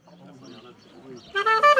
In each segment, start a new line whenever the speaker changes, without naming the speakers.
pardon.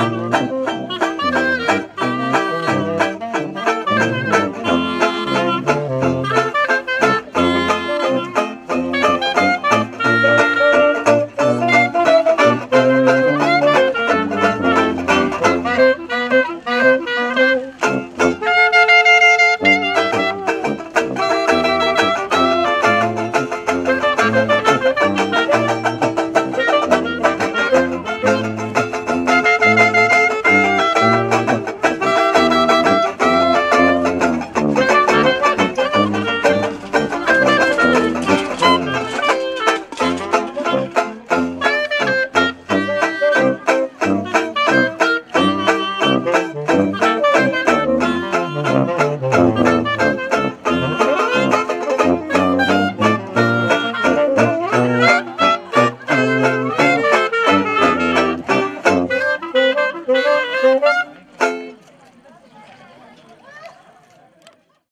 Thank you.